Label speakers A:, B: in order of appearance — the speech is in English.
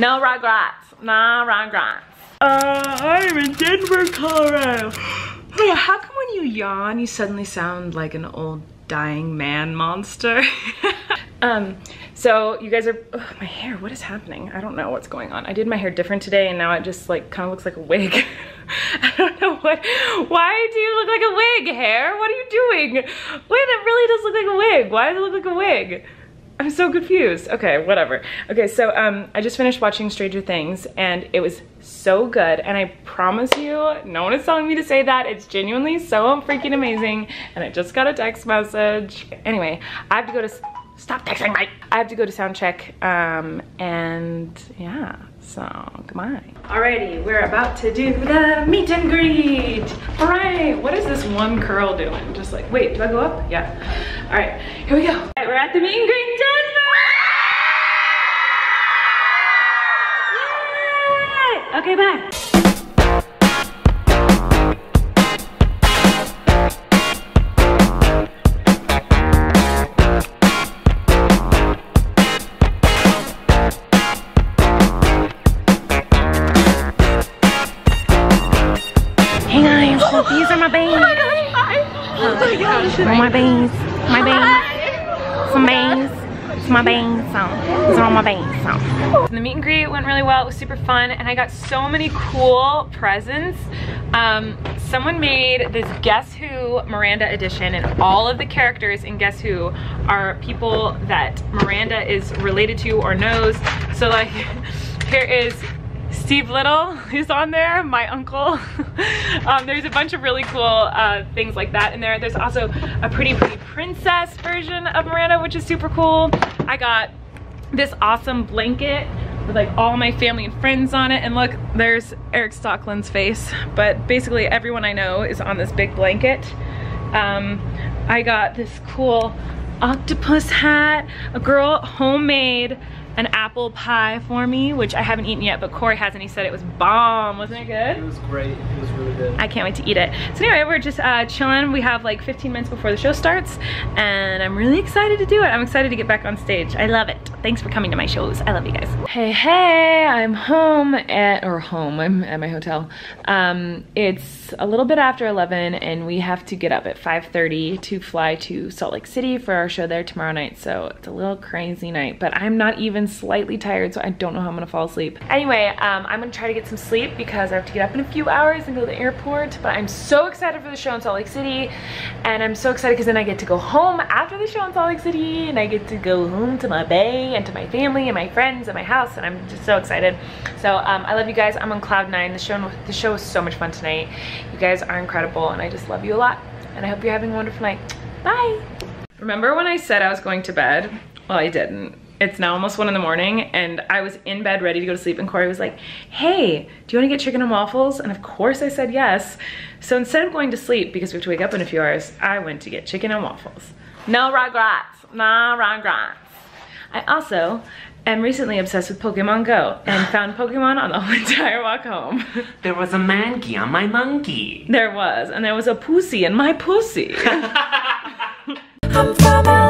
A: No regrets. No regrets. Uh, I'm in Denver, Colorado. How come when you yawn, you suddenly sound like an old dying man monster? um, so you guys are, ugh, my hair, what is happening? I don't know what's going on. I did my hair different today and now it just like kind of looks like a wig. I don't know what, why do you look like a wig, hair? What are you doing? Wait, it really does look like a wig. Why does it look like a wig? I'm so confused. Okay, whatever. Okay, so um, I just finished watching Stranger Things and it was so good. And I promise you, no one is telling me to say that. It's genuinely so freaking amazing. And I just got a text message. Anyway, I have to go to, stop texting me. I have to go to sound check. Um, and yeah, so goodbye. Alrighty, we're about to do the meet and greet. All right, what is this one curl doing? Just like, wait, do I go up? Yeah. All right, here we go. We're at the meet and greet Denver. Yay! Okay, bye.
B: Hey guys, these are my bangs. Oh my bangs. My bangs. Some bangs. It's my bangs. Are all my bangs. So.
A: The meet and greet went really well. It was super fun and I got so many cool presents. Um, someone made this Guess Who Miranda edition and all of the characters in Guess Who are people that Miranda is related to or knows. So like here is Steve Little who's on there, my uncle. um, there's a bunch of really cool uh, things like that in there. There's also a Pretty Pretty Princess version of Miranda, which is super cool. I got this awesome blanket with like all my family and friends on it. And look, there's Erik Stocklin's face. But basically everyone I know is on this big blanket. Um, I got this cool octopus hat. A girl homemade an apple pie for me, which I haven't eaten yet, but Corey has and he said it was bomb. Wasn't it good?
C: It was great. It was really good.
A: I can't wait to eat it. So anyway, we're just uh, chilling. We have like 15 minutes before the show starts and I'm really excited to do it. I'm excited to get back on stage. I love it. Thanks for coming to my shows. I love you guys. Hey, hey, I'm home at, or home, I'm at my hotel. Um, it's a little bit after 11 and we have to get up at 5.30 to fly to Salt Lake City for our show there tomorrow night. So it's a little crazy night, but I'm not even slightly tired, so I don't know how I'm gonna fall asleep. Anyway, um, I'm gonna try to get some sleep because I have to get up in a few hours and go to the airport, but I'm so excited for the show in Salt Lake City, and I'm so excited because then I get to go home after the show in Salt Lake City, and I get to go home to my bay and to my family and my friends and my house, and I'm just so excited. So um, I love you guys. I'm on cloud nine. The show, the show was so much fun tonight. You guys are incredible, and I just love you a lot, and I hope you're having a wonderful night. Bye. Remember when I said I was going to bed? Well, I didn't. It's now almost one in the morning and I was in bed ready to go to sleep and Corey was like, hey, do you wanna get chicken and waffles? And of course I said yes. So instead of going to sleep, because we have to wake up in a few hours, I went to get chicken and waffles. No regrets, no regrets. I also am recently obsessed with Pokemon Go and found Pokemon on the whole entire walk home.
C: There was a monkey on my monkey.
A: there was, and there was a pussy in my pussy.
B: I'm from LA.